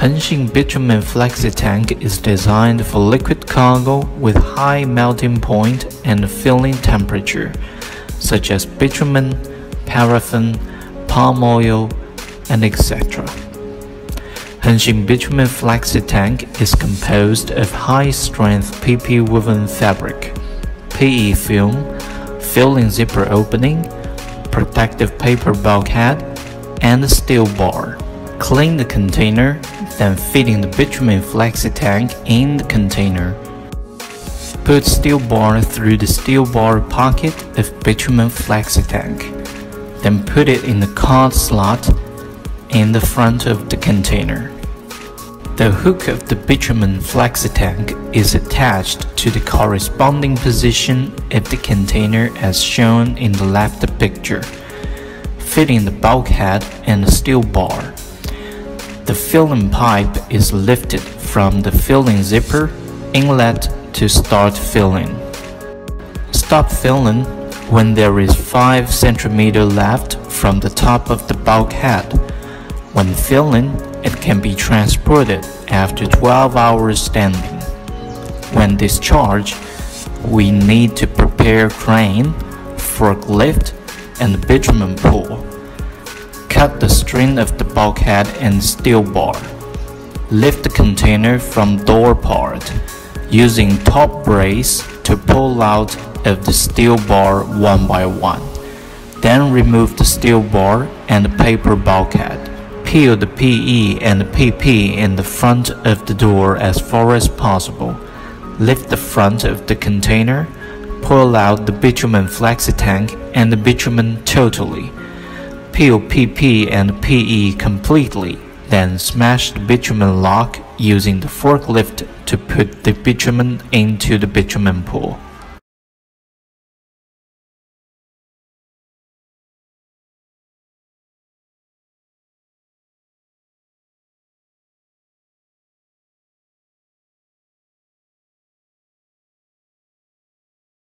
Hengxin bitumen flexi tank is designed for liquid cargo with high melting point and filling temperature, such as bitumen, paraffin, palm oil, and etc. Hengxin bitumen flexi tank is composed of high-strength PP woven fabric, PE film, filling zipper opening, protective paper bulkhead, and steel bar. Clean the container, then fitting the bitumen flexi tank in the container. Put steel bar through the steel bar pocket of bitumen flexi tank. Then put it in the card slot in the front of the container. The hook of the bitumen flexi tank is attached to the corresponding position of the container as shown in the left picture, fitting the bulkhead and the steel bar. The filling pipe is lifted from the filling zipper inlet to start filling. Stop filling when there is 5 cm left from the top of the bulkhead. When filling, it can be transported after 12 hours standing. When discharged, we need to prepare crane, forklift, and bitumen pool. Cut the string of the bulkhead and steel bar. Lift the container from door part using top brace to pull out of the steel bar one by one. Then remove the steel bar and the paper bulkhead. Peel the PE and the PP in the front of the door as far as possible. Lift the front of the container, pull out the bitumen flexi tank and the bitumen totally. Peel PP and PE completely, then smash the bitumen lock using the forklift to put the bitumen into the bitumen pool.